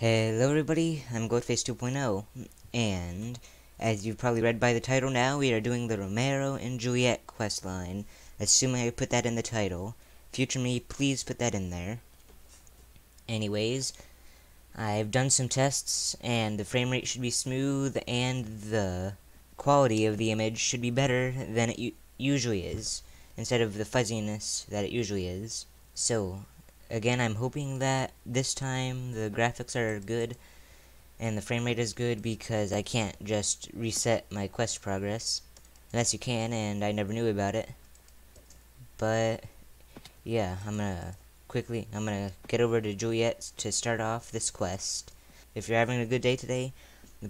Hello everybody, I'm Goldface 2.0, and as you've probably read by the title now, we are doing the Romero and Juliette questline, assuming I put that in the title. Future me, please put that in there. Anyways, I've done some tests, and the frame rate should be smooth, and the quality of the image should be better than it usually is, instead of the fuzziness that it usually is. So, Again, I'm hoping that this time the graphics are good and the frame rate is good because I can't just reset my quest progress. Unless you can, and I never knew about it. But, yeah, I'm gonna quickly, I'm gonna get over to Juliette to start off this quest. If you're having a good day today,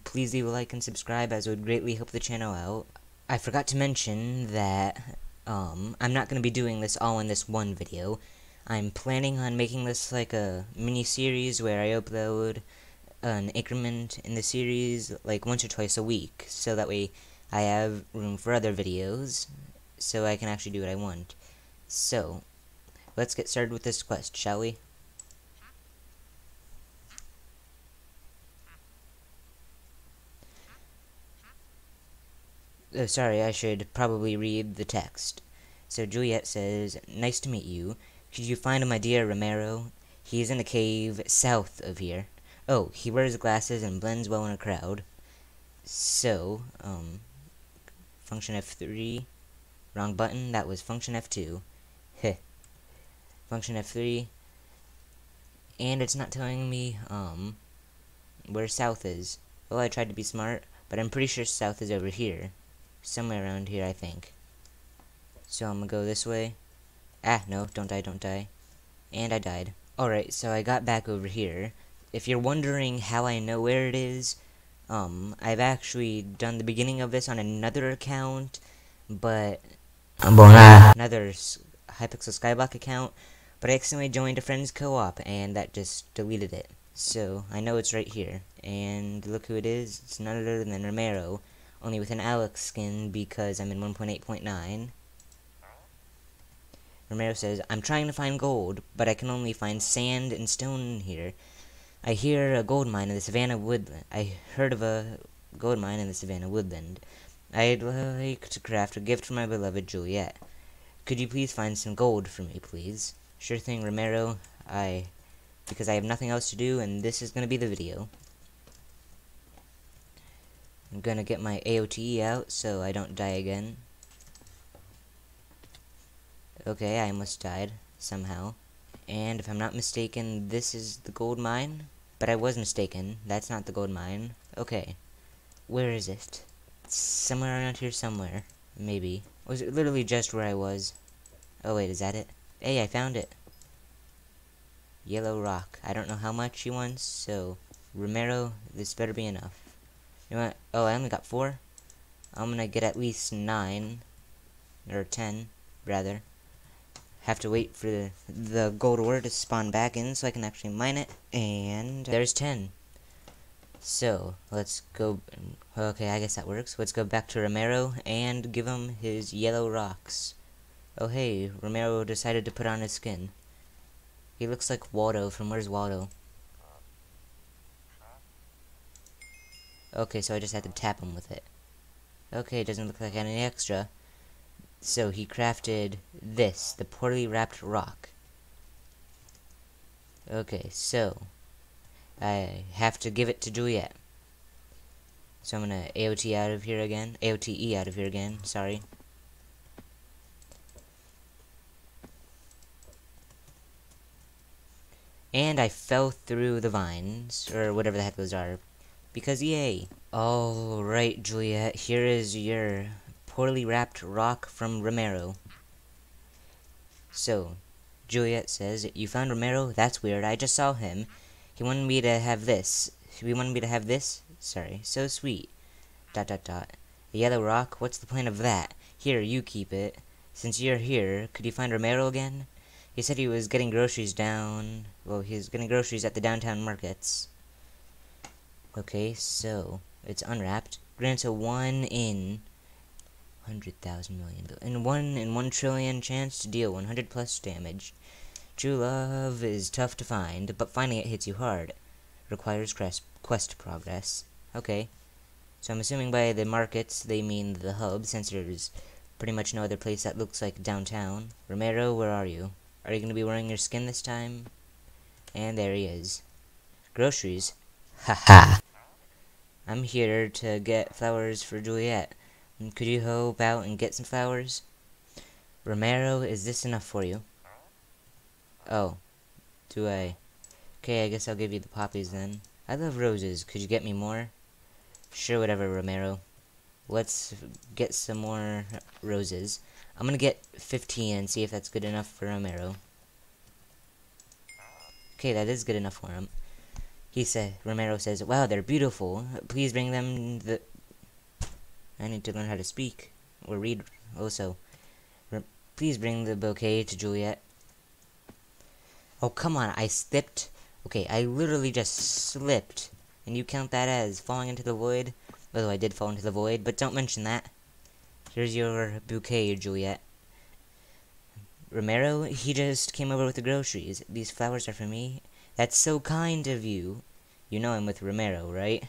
please leave a like and subscribe as it would greatly help the channel out. I forgot to mention that, um, I'm not gonna be doing this all in this one video. I'm planning on making this like a mini series where I upload an increment in the series like once or twice a week so that way I have room for other videos so I can actually do what I want. So, let's get started with this quest, shall we? Oh, sorry, I should probably read the text. So Juliette says, Nice to meet you. Could you find him, my dear Romero? He is in a cave south of here. Oh, he wears glasses and blends well in a crowd. So, um, function F3. Wrong button. That was function F2. Heh. function F3. And it's not telling me, um, where south is. Well, I tried to be smart, but I'm pretty sure south is over here. Somewhere around here, I think. So I'm gonna go this way. Ah, no, don't die, don't die. And I died. Alright, so I got back over here. If you're wondering how I know where it is, um, I've actually done the beginning of this on another account, but... Another Hypixel Skyblock account, but I accidentally joined a friend's co-op, and that just deleted it. So, I know it's right here. And look who it is, it's none other than Romero, only with an Alex skin because I'm in 1.8.9. Romero says, I'm trying to find gold, but I can only find sand and stone here. I hear a gold mine in the Savannah woodland. I heard of a gold mine in the Savannah woodland. I'd like to craft a gift for my beloved Juliet. Could you please find some gold for me, please? Sure thing, Romero. I... Because I have nothing else to do, and this is going to be the video. I'm going to get my AOTE out so I don't die again. Okay, I almost died, somehow. And if I'm not mistaken, this is the gold mine? But I was mistaken. That's not the gold mine. Okay. Where is it? Somewhere around here somewhere. Maybe. Was it literally just where I was? Oh wait, is that it? Hey, I found it. Yellow rock. I don't know how much he wants, so... Romero, this better be enough. You know what? Oh, I only got four? I'm gonna get at least nine. Or ten, rather have to wait for the, the gold ore to spawn back in so I can actually mine it. And there's 10. So, let's go... Okay, I guess that works. Let's go back to Romero and give him his yellow rocks. Oh hey, Romero decided to put on his skin. He looks like Waldo from Where's Waldo? Okay, so I just had to tap him with it. Okay, doesn't look like any extra. So he crafted this, the poorly wrapped rock. Okay, so I have to give it to Juliette. So I'm gonna AOT out of here again. AOTE out of here again, sorry. And I fell through the vines, or whatever the heck those are. Because yay. Alright, Juliette, here is your poorly wrapped rock from Romero. So, Juliette says, You found Romero? That's weird. I just saw him. He wanted me to have this. He wanted me to have this? Sorry. So sweet. Dot dot dot. The yellow rock? What's the point of that? Here, you keep it. Since you're here, could you find Romero again? He said he was getting groceries down... Well, he was getting groceries at the downtown markets. Okay, so... It's unwrapped. Grants a 1 in hundred thousand million and one in one trillion chance to deal 100 plus damage. True love is tough to find, but finding it hits you hard. requires quest, quest progress. Okay. So I'm assuming by the markets they mean the hub, since there's pretty much no other place that looks like downtown. Romero, where are you? Are you going to be wearing your skin this time? And there he is. Groceries? Ha ha. I'm here to get flowers for Juliette. Could you help out and get some flowers? Romero, is this enough for you? Oh. Do I? Okay, I guess I'll give you the poppies then. I love roses. Could you get me more? Sure, whatever, Romero. Let's get some more roses. I'm gonna get 15 and see if that's good enough for Romero. Okay, that is good enough for him. He said, Romero says, wow, they're beautiful. Please bring them the... I need to learn how to speak. Or read, also. Please bring the bouquet to Juliette. Oh, come on, I slipped. Okay, I literally just slipped. And you count that as falling into the void? Although I did fall into the void, but don't mention that. Here's your bouquet, Juliette. Romero, he just came over with the groceries. These flowers are for me. That's so kind of you. You know I'm with Romero, right?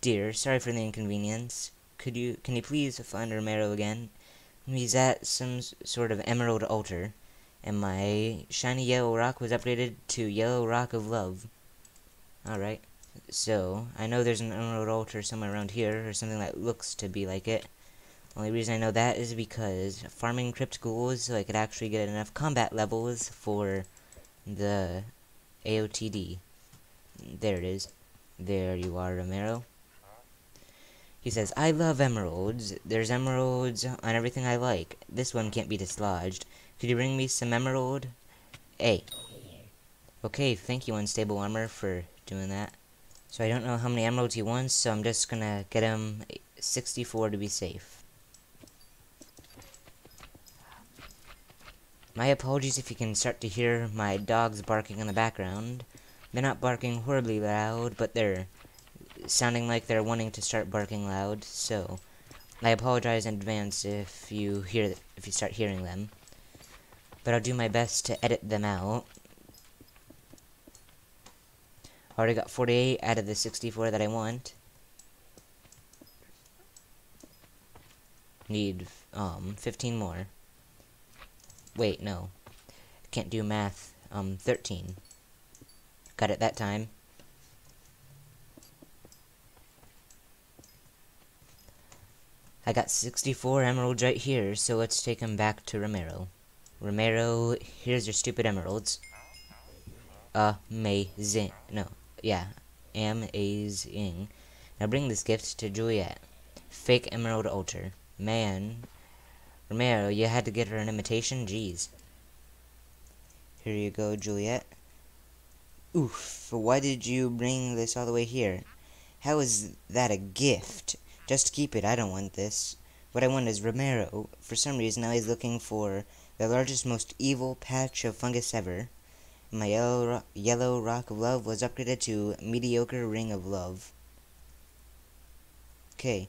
Dear, sorry for the inconvenience. Could you, can you please find Romero again? He's at some sort of emerald altar, and my shiny yellow rock was upgraded to yellow rock of love. Alright, so, I know there's an emerald altar somewhere around here, or something that looks to be like it. Only reason I know that is because farming crypt ghouls so I could actually get enough combat levels for the AOTD. There it is. There you are, Romero. He says, I love emeralds. There's emeralds on everything I like. This one can't be dislodged. Could you bring me some emerald? A. Okay, thank you, Unstable Armor, for doing that. So I don't know how many emeralds he wants, so I'm just gonna get him 64 to be safe. My apologies if you can start to hear my dogs barking in the background. They're not barking horribly loud, but they're sounding like they're wanting to start barking loud, so I apologize in advance if you hear if you start hearing them. But I'll do my best to edit them out. Already got 48 out of the 64 that I want. Need um 15 more. Wait, no. Can't do math. Um, 13. Got it that time. I got 64 emeralds right here, so let's take them back to Romero. Romero, here's your stupid emeralds. Amazing. No, yeah. Amazing. Now bring this gift to Juliette. Fake emerald altar. Man, Romero, you had to get her an imitation? Jeez. Here you go, Juliette. Oof, why did you bring this all the way here? How is that a gift? Just keep it, I don't want this. What I want is Romero. For some reason, now he's looking for the largest, most evil patch of fungus ever. My yellow, ro yellow rock of love was upgraded to mediocre ring of love. Okay.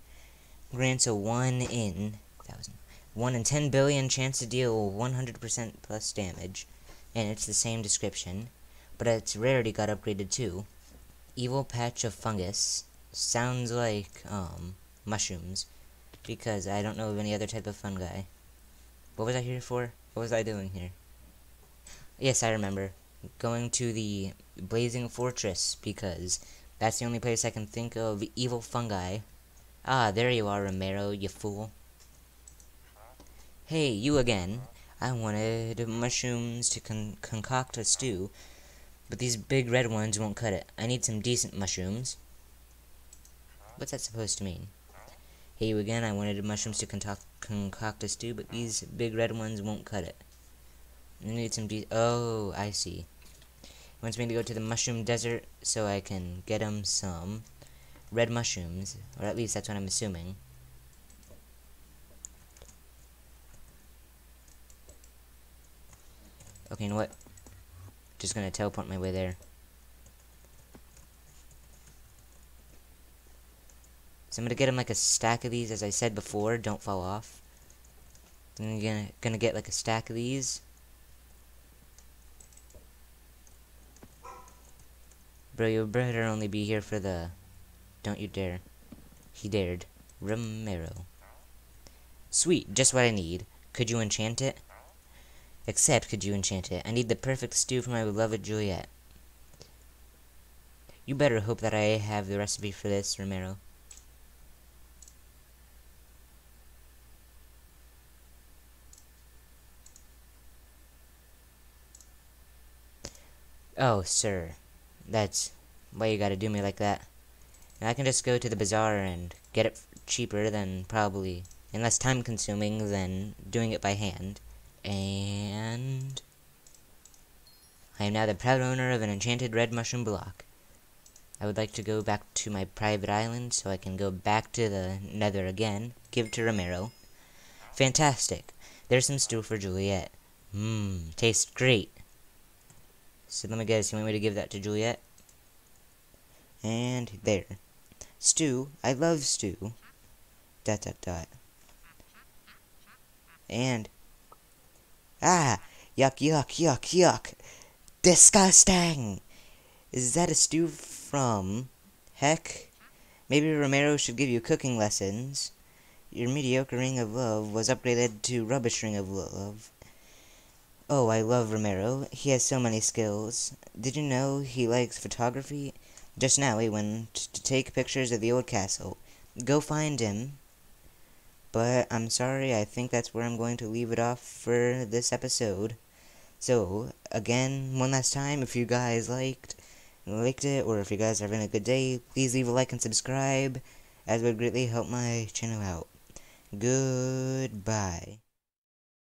Grants a 1 in. Thousand. 1 in 10 billion chance to deal 100% plus damage. And it's the same description. But its rarity got upgraded too. Evil patch of fungus. Sounds like, um, mushrooms. Because I don't know of any other type of fungi. What was I here for? What was I doing here? Yes, I remember. Going to the Blazing Fortress, because that's the only place I can think of evil fungi. Ah, there you are, Romero, you fool. Hey, you again. I wanted mushrooms to con concoct a stew, but these big red ones won't cut it. I need some decent mushrooms. What's that supposed to mean? Hey, you again. I wanted mushrooms to concoct a stew, but these big red ones won't cut it. I need some de- Oh, I see. He wants me to go to the mushroom desert so I can get him some red mushrooms, or at least that's what I'm assuming. Okay, you know what? Just gonna teleport my way there. So I'm gonna get him like a stack of these, as I said before, don't fall off. I'm gonna, gonna get like a stack of these. Bro, you better only be here for the... Don't you dare. He dared. Romero. Sweet, just what I need. Could you enchant it? Except, could you enchant it? I need the perfect stew for my beloved Juliette. You better hope that I have the recipe for this, Romero. Oh, sir. That's why you gotta do me like that. And I can just go to the bazaar and get it cheaper than probably, and less time consuming than doing it by hand. And... I am now the proud owner of an enchanted red mushroom block. I would like to go back to my private island so I can go back to the nether again. Give to Romero. Fantastic. There's some stew for Juliette. Mmm, tastes great. So let me guess, you want me to give that to Juliette? And there. Stew. I love stew. Dot dot dot. And Ah yuck yuck yuck yuck. Disgusting! Is that a stew from heck? Maybe Romero should give you cooking lessons. Your mediocre ring of love was upgraded to rubbish ring of love. Oh, I love Romero. He has so many skills. Did you know he likes photography? Just now he went to take pictures of the old castle. Go find him. But I'm sorry, I think that's where I'm going to leave it off for this episode. So, again, one last time, if you guys liked liked it, or if you guys are having a good day, please leave a like and subscribe, as would greatly help my channel out. Goodbye.